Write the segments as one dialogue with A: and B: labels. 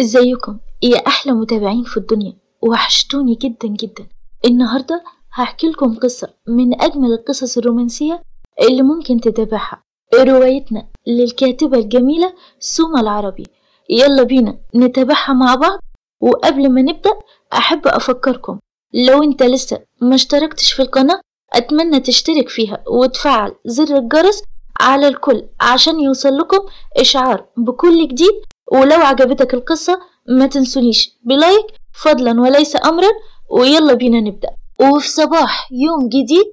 A: إزيكم؟ يا أحلى متابعين في الدنيا. وحشتوني جدا جدا. النهارده هحكي لكم قصة من أجمل القصص الرومانسية اللي ممكن تتابعها. روايتنا للكاتبة الجميلة سوما العربي. يلا بينا نتابعها مع بعض. وقبل ما نبدأ أحب أفكركم. لو أنت لسه ما اشتركتش في القناة أتمنى تشترك فيها وتفعل زر الجرس على الكل عشان يوصل لكم إشعار بكل جديد ولو عجبتك القصة ما تنسونيش بلايك فضلا وليس أمرا ويلا بينا نبدأ. وفي صباح يوم جديد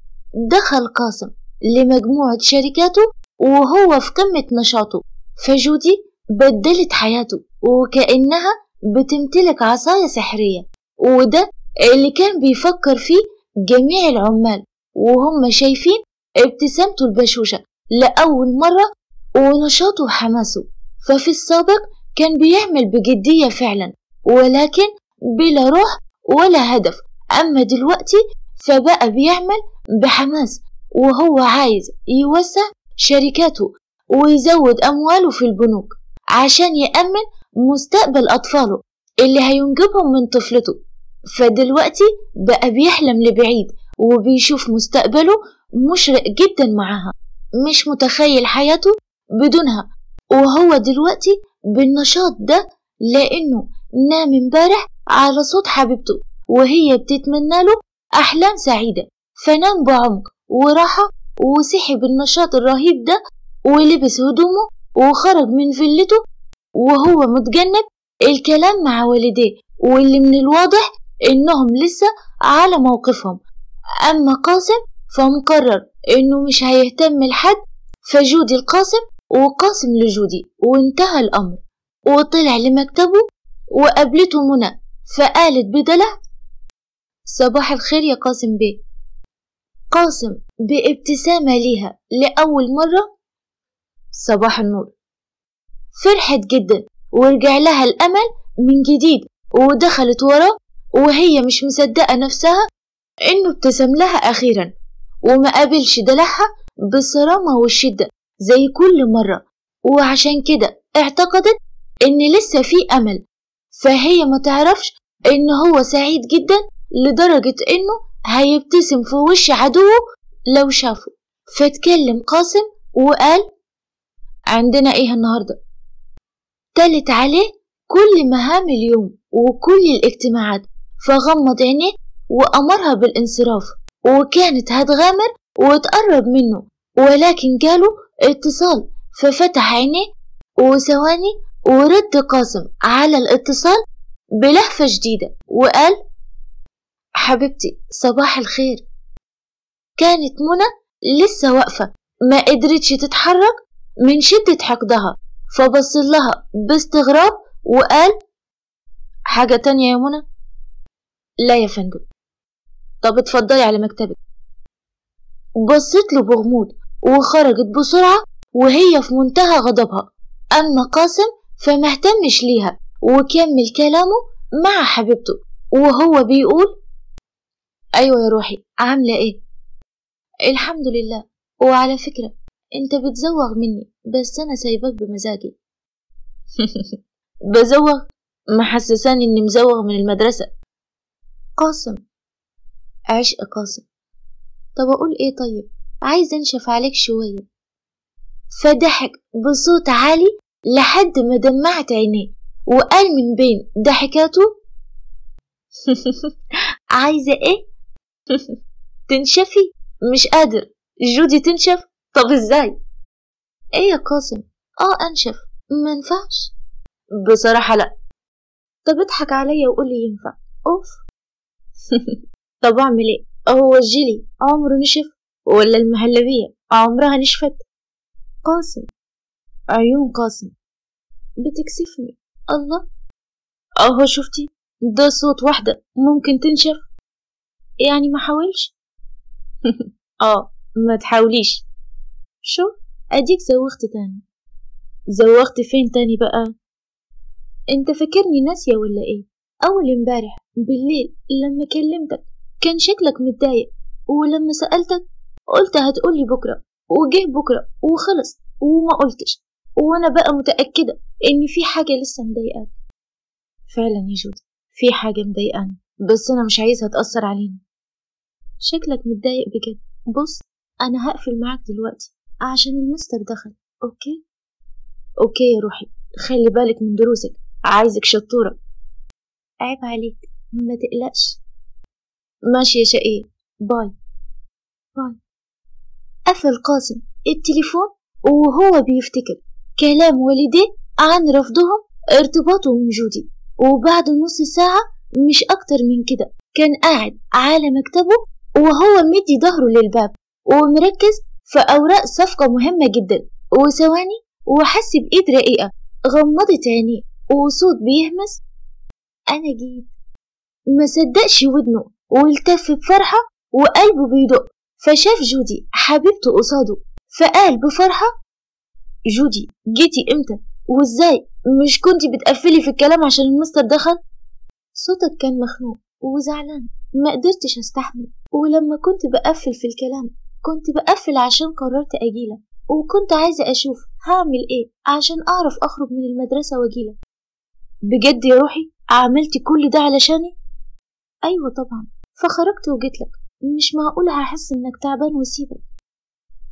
A: دخل قاسم لمجموعة شركاته وهو في قمة نشاطه. فجودي بدلت حياته وكأنها بتمتلك عصاية سحرية. وده اللي كان بيفكر فيه جميع العمال وهم شايفين ابتسامته البشوشة لأول مرة ونشاطه وحماسه. ففي السابق كان بيعمل بجدية فعلا ولكن بلا روح ولا هدف. أما دلوقتي فبقى بيعمل بحماس وهو عايز يوسع شركاته ويزود أمواله في البنوك عشان يأمن مستقبل أطفاله اللي هينجبهم من طفلته. فدلوقتي بقى بيحلم لبعيد وبيشوف مستقبله مشرق جدا معاها مش متخيل حياته بدونها. وهو دلوقتي بالنشاط ده لأنه نام امبارح على صوت حبيبته وهي بتتمنى له أحلام سعيدة. فنام بعمق وراحة وصحي بالنشاط الرهيب ده ولبس هدومه وخرج من فيلته وهو متجنب الكلام مع والديه واللي من الواضح إنهم لسه على موقفهم. أما قاسم فمقرر إنه مش هيهتم لحد فجودي القاسم وقاسم لجودي وانتهى الأمر. وطلع لمكتبه وقابلته منى فقالت بدلع صباح الخير يا قاسم بيه. قاسم بابتسامة ليها لأول مرة صباح النور. فرحت جدا ورجع لها الأمل من جديد ودخلت وراه وهي مش مصدقة نفسها إنه ابتسم لها أخيرا وما قابلش دلعها بالصرامة والشدة. زي كل مرة. وعشان كده اعتقدت إن لسه في أمل. فهي ما تعرفش إن هو سعيد جدا لدرجة إنه هيبتسم في وش عدوه لو شافه. فاتكلم قاسم وقال عندنا إيه النهاردة؟ تلت عليه كل مهام اليوم وكل الاجتماعات. فغمض عينيه وأمرها بالانصراف. وكانت هتغامر وتقرب منه. ولكن جاله اتصال. ففتح عينيه وثواني ورد قاسم على الاتصال بلهفة جديدة وقال حبيبتي صباح الخير. كانت منى لسه واقفة ما قدرتش تتحرك من شدة حقدها فبص لها باستغراب وقال حاجة تانية يا منى؟ لا يا فندم. طب اتفضلي على مكتبك. بصيت له بغموض وخرجت بسرعة وهي في منتهى غضبها. أما قاسم فما اهتمش ليها وكمل كلامه مع حبيبته وهو بيقول أيوة يا روحي عاملة إيه؟ الحمد لله. وعلى فكرة أنت بتزوغ مني بس أنا سايبك بمزاجي. بزوغ؟ محسساني إني مزوغ من المدرسة. قاسم عشق قاسم. طب أقول إيه طيب؟ عايز أنشف عليك شوية فضحك بصوت عالي لحد ما دمعت عينيه وقال من بين ضحكاته عايزة إيه؟ تنشفي؟ مش قادر جودي تنشف؟ طب إزاي؟ إيه يا قاسم؟ آه انشف منفعش بصراحة لا طب اضحك عليا وقولي ينفع اوف طب اعمل إيه؟ هو الجيلي عمره نشف ولا المهلبية؟ عمرها نشفت؟ قاسم. عيون قاسم. بتكسفني. الله. أهو شفتي؟ ده صوت واحدة ممكن تنشف. يعني ما حاولش؟ آه ما تحاوليش. شوف أديك زوغت تاني. زوغت فين تاني بقى؟ أنت فاكرني ناسية ولا إيه؟ أول امبارح بالليل لما كلمتك كان شكلك متضايق ولما سألتك قلت هتقولي بكرة وجه بكرة وخلص وما قلتش. وأنا بقى متأكدة إن في حاجة لسه مضايقاك. فعلا يا جودي في حاجة مضايقاني بس أنا مش عايزها تأثر علينا. شكلك متضايق بجد. بص أنا هقفل معاك دلوقتي عشان المستر دخل okay؟ okay يا روحي خلي بالك من دروسك عايزك شطورة. عيب عليك ما تقلقش. ماشي يا شقية باي. باي. قفل قاسم التليفون وهو بيفتكر كلام والديه عن رفضهم ارتباطه من جودي وبعد نص ساعة مش أكتر من كده كان قاعد على مكتبه وهو مدي ظهره للباب ومركز في أوراق صفقة مهمة جدا. وثواني وحس بإيد رقيقة غمضت عينيه وصوت بيهمس أنا جيت. ما صدقش ودنه والتف بفرحة وقلبه بيدق. فشاف جودي حبيبته قصاده. فقال بفرحة جودي جيتي إمتى؟ وإزاي؟ مش كنتي بتقفلي في الكلام عشان المستر دخل؟ صوتك كان مخنوق وزعلان. ما قدرتش أستحمل. ولما كنت بقفل في الكلام كنت بقفل عشان قررت أجيلك. وكنت عايزة أشوف هعمل إيه عشان أعرف أخرج من المدرسة وأجيلك. بجد يا روحي عملتي كل ده علشاني؟ أيوه طبعا. فخرجت وجيتلك. مش معقول هحس إنك تعبان وسيبك.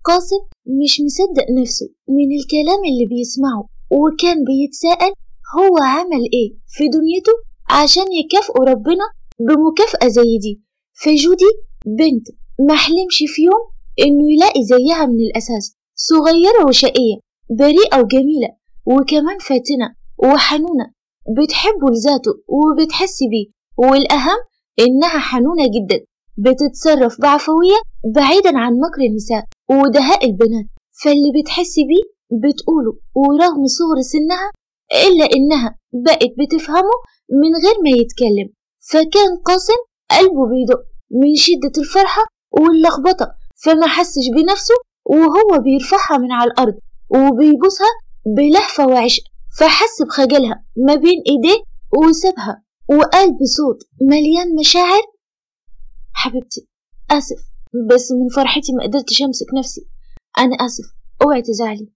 A: قاسم مش مصدق نفسه من الكلام اللي بيسمعه وكان بيتساءل هو عمل إيه في دنيته عشان يكافئه ربنا بمكافأة زي دي. فجودي بنت محلمش في يوم إنه يلاقي زيها من الأساس صغيرة وشقية بريئة وجميلة وكمان فاتنة وحنونة بتحبه لذاته وبتحس بيه والأهم إنها حنونة جدا. بتتصرف بعفوية بعيدا عن مكر النساء ودهاء البنات. فاللي بتحس بيه بتقوله ورغم صغر سنها إلا إنها بقت بتفهمه من غير ما يتكلم. فكان قاسم قلبه بيدق من شدة الفرحة واللخبطة فما حسش بنفسه وهو بيرفعها من على الأرض وبيبوسها بلهفة وعشق. فحس بخجلها ما بين إيديه وسابها وقال بصوت مليان مشاعر حبيبتي آسف بس من فرحتي ما قدرتش أمسك نفسي أنا آسف أوعي تزعلي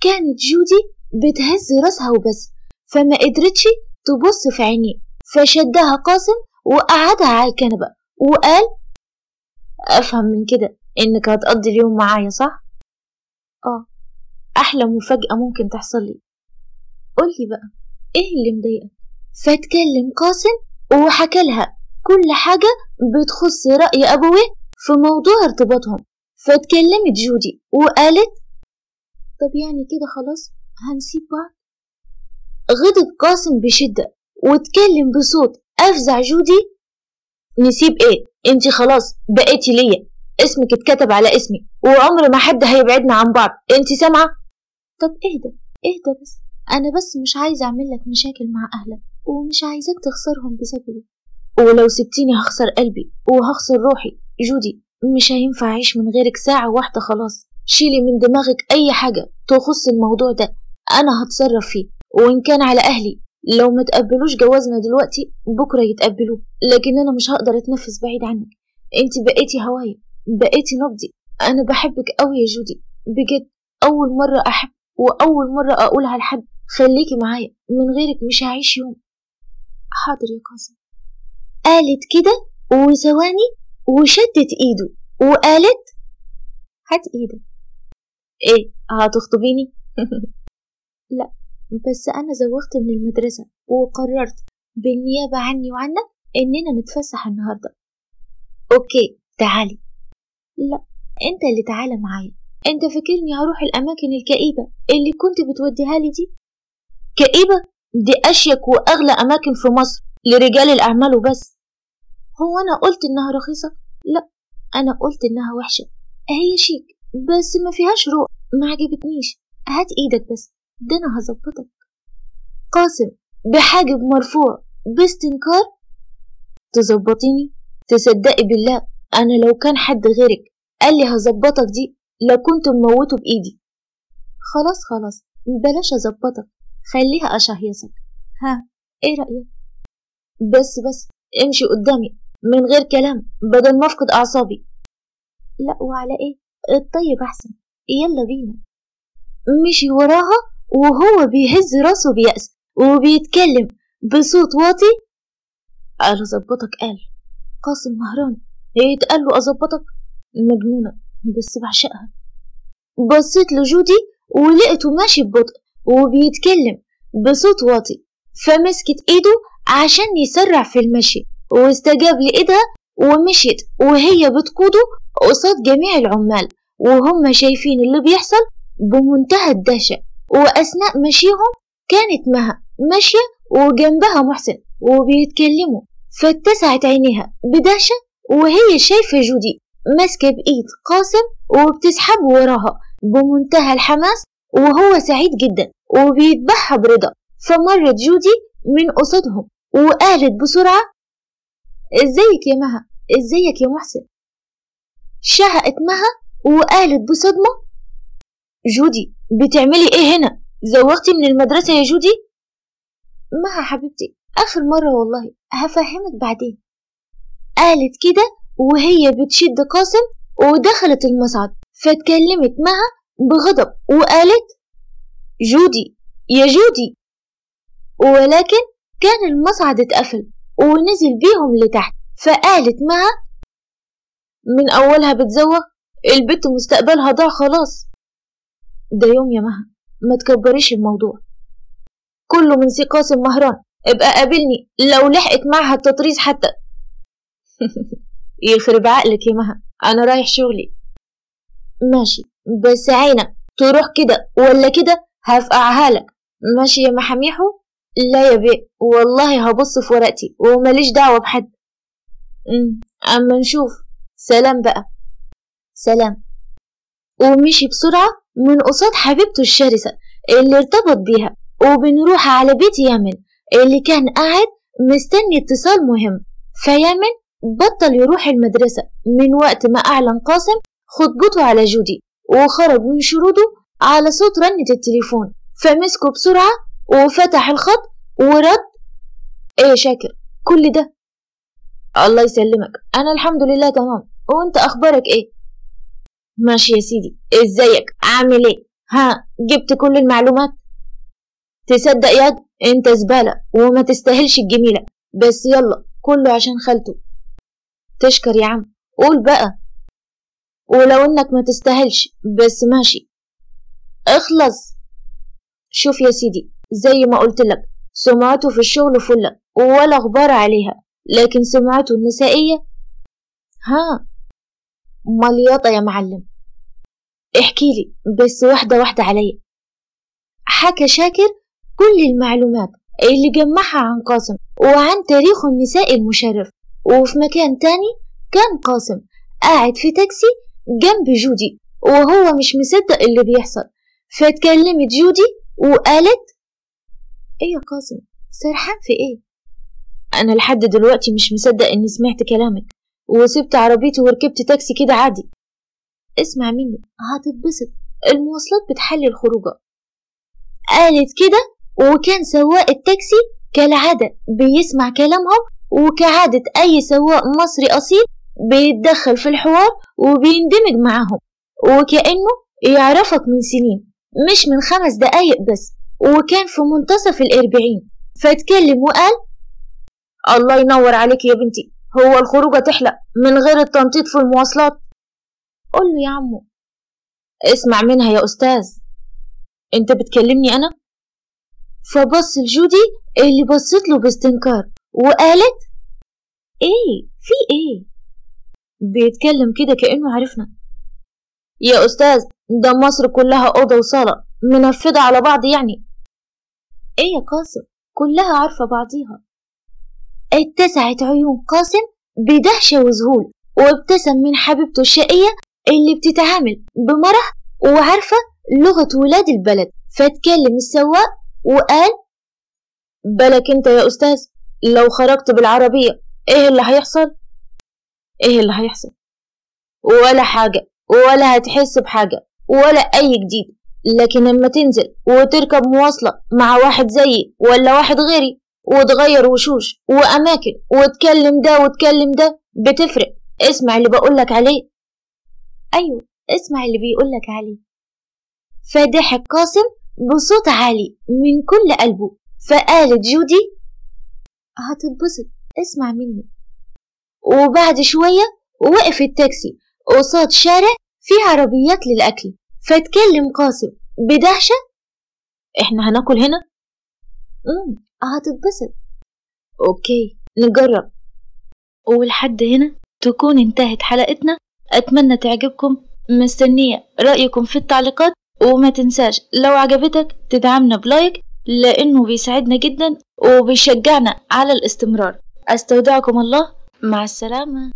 A: كانت جودي بتهز راسها وبس فما قدرتش تبص في عينيه فشدها قاسم وقعدها على الكنبة وقال أفهم من كده إنك هتقضي اليوم معايا صح؟ آه أحلى مفاجأة ممكن تحصل لي قولي بقى إيه اللي مضايقك؟ فاتكلم قاسم وحكى لها كل حاجة بتخص رأي أبوه في موضوع ارتباطهم. فاتكلمت جودي. وقالت طب يعني كده خلاص هنسيب بعض؟ غضب قاسم بشدة واتكلم بصوت أفزع جودي. نسيب إيه؟ انتي خلاص بقيتي ليا. اسمك اتكتب على اسمي وعمر ما حد هيبعدنا عن بعض. انتي سامعة؟ طب اهدى اهدى بس؟ أنا بس مش عايزة أعمل لك مشاكل مع أهلك ومش عايزاك تخسرهم بسببي. ولو سبتيني هخسر قلبي وهخسر روحي. جودي مش هينفع أعيش من غيرك ساعة واحدة خلاص. شيلي من دماغك أي حاجة تخص الموضوع ده. أنا هتصرف فيه وإن كان على أهلي. لو ما تقبلوش جوازنا دلوقتي بكرة يتقبلوه. لكن أنا مش هقدر أتنفس بعيد عنك. انت بقيتي هوايا بقيتي نبضي. أنا بحبك قوي يا جودي. بجد أول مرة أحب وأول مرة أقولها لحد. خليكي معايا من غيرك مش هعيش يوم. حاضر يا قاسم. قالت كده وثواني وشدت إيده وقالت هات إيدك. إيه هتخطبيني؟ لا بس أنا زوغت من المدرسة وقررت بالنيابة عني وعنك إننا نتفسح النهاردة. أوكي تعالي. لا أنت اللي تعالى معايا. أنت فاكرني هروح الأماكن الكئيبة اللي كنت بتوديها لي دي؟ كئيبة؟ دي أشيك وأغلى أماكن في مصر. لرجال الأعمال وبس. هو أنا قلت إنها رخيصة؟ لا أنا قلت إنها وحشة. هي شيك بس ما فيهاش روح. ما عجبتنيش. هات إيدك بس. ده أنا هظبطك. قاسم بحاجب مرفوع. باستنكار؟ تظبطيني؟ تصدقي بالله أنا لو كان حد غيرك قال لي هظبطك دي لكنت مموته بإيدي. خلاص خلاص. بلاش أظبطك. خليها أشهيصك. ها إيه رأيك؟ بس بس امشي قدامي من غير كلام بدل ما افقد اعصابي. لا وعلى إيه؟ الطيب احسن. يلا بينا. مشي وراها وهو بيهز راسه بيأس وبيتكلم بصوت واطي. قال أظبطك قال. قاسم مهران هي اتقال له أظبطك. مجنونة بس بعشقها. بصيت لجودي ولقيته ماشي ببطء وبيتكلم بصوت واطي. فمسكت ايده عشان يسرع في المشي. واستجاب لإيدها ومشيت. وهي بتقوده قصاد جميع العمال. وهم شايفين اللي بيحصل بمنتهى الدهشة. وأثناء مشيهم كانت مها ماشية وجنبها محسن وبيتكلموا فاتسعت عينيها بدهشة. وهي شايفة جودي ماسكة بإيد قاسم وبتسحبه وراها بمنتهى الحماس. وهو سعيد جدا وبيتبعها برضا. فمرت جودي من قصادهم وقالت بسرعة إزيك يا مها؟ إزيك يا محسن؟ شهقت مها وقالت بصدمة جودي بتعملي إيه هنا؟ زوغتي من المدرسة يا جودي؟ مها حبيبتي آخر مرة والله هفهمك بعدين. قالت كده وهي بتشد قاسم ودخلت المصعد. فاتكلمت معها بغضب وقالت جودي يا جودي ولكن كان المصعد اتقفل ونزل بيهم لتحت فقالت معها من أولها بتزوغ البت مستقبلها ضاع خلاص. ده يوم يا مها ما تكبريش الموضوع. كله من سي قاسم مهران ابقى قابلني لو لحقت معها التطريز حتى. يخرب عقلك يا مها أنا رايح شغلي. ماشي بس عينك تروح كده ولا كده؟ هفقعها لك. ماشي يا محاميحو لا يا بيه والله هبص في ورقتي وماليش دعوة بحد. أمم، أما نشوف. سلام بقى. سلام. ومشي بسرعة من قصاد حبيبته الشرسة اللي ارتبط بيها وبنروح على بيت يامن اللي كان قاعد مستني اتصال مهم. فيامن بطل يروح المدرسة من وقت ما أعلن قاسم خطبته على جودي وخرج من شروطه على صوت رنة التليفون فمسكه بسرعة وفتح الخط ورد إيه شاكر كل ده. الله يسلمك. أنا الحمد لله تمام. وأنت أخبارك إيه؟ ماشي يا سيدي. إزيك؟ عامل إيه؟ ها جبت كل المعلومات؟ تصدق ياد أنت زبالة وما تستاهلش الجميلة. بس يلا كله عشان خالته. تشكر يا عم. قول بقى. ولو إنك ما تستاهلش بس ماشي. اخلص. شوف يا سيدي. زي ما قلت لك سمعته في الشغل فلة ولا غبار عليها. لكن سمعته النسائية؟ ها مليطة يا معلم. احكي لي بس واحدة واحدة عليا. حكى شاكر كل المعلومات اللي جمعها عن قاسم وعن تاريخه النسائي المشرف. وفي مكان تاني كان قاسم قاعد في تاكسي جنب جودي وهو مش مصدق اللي بيحصل. فاتكلمت جودي وقالت إيه يا قاسم سرحان في إيه؟ أنا لحد دلوقتي مش مصدق إني سمعت كلامك وسبت عربيتي وركبت تاكسي كده عادي. اسمع مني هتتبسط. المواصلات بتحلي الخروجة. قالت كده وكان سواق التاكسي كالعادة بيسمع كلامهم وكعادة أي سواق مصري أصيل بيتدخل في الحوار وبيندمج معاهم وكأنه يعرفك من سنين مش من خمس دقايق بس. وكان في منتصف الأربعين. فاتكلم وقال الله ينور عليك يا بنتي هو الخروجة تحلق من غير التنطيط في المواصلات. قول له يا عمو اسمع منها يا أستاذ. أنت بتكلمني أنا؟ فبص لجودي اللي بصت له باستنكار وقالت إيه في إيه؟ بيتكلم كده كأنه عرفنا. يا أستاذ ده مصر كلها أوضة وصالة منفذة على بعض يعني. إيه يا قاسم كلها عارفة بعضيها اتسعت عيون قاسم بدهشة وذهول وابتسم من حبيبته الشقية اللي بتتعامل بمرح وعارفة لغة ولاد البلد فاتكلم السواق وقال بالك أنت يا أستاذ لو خرجت بالعربية إيه اللي هيحصل؟ إيه اللي هيحصل؟ ولا حاجة ولا هتحس بحاجة ولا أي جديد لكن لما تنزل وتركب مواصلة مع واحد زيي ولا واحد غيري وتغير وشوش وأماكن وتكلم ده وتكلم ده بتفرق. اسمع اللي بقولك عليه. أيوة اسمع اللي بيقولك عليه. فضحك قاسم بصوت عالي من كل قلبه. فقالت جودي هتتبسط اسمع مني. وبعد شوية وقف التاكسي قصاد شارع فيه عربيات للأكل. فاتكلم قاسم بدهشة. إحنا هناكل هنا؟ امم هتتبسط. okay نجرب. ولحد هنا تكون انتهت حلقتنا. أتمنى تعجبكم. مستنية رأيكم في التعليقات. وما تنساش لو عجبتك تدعمنا ب like لأنه بيساعدنا جدا وبيشجعنا على الاستمرار. أستودعكم الله. مع السلامة.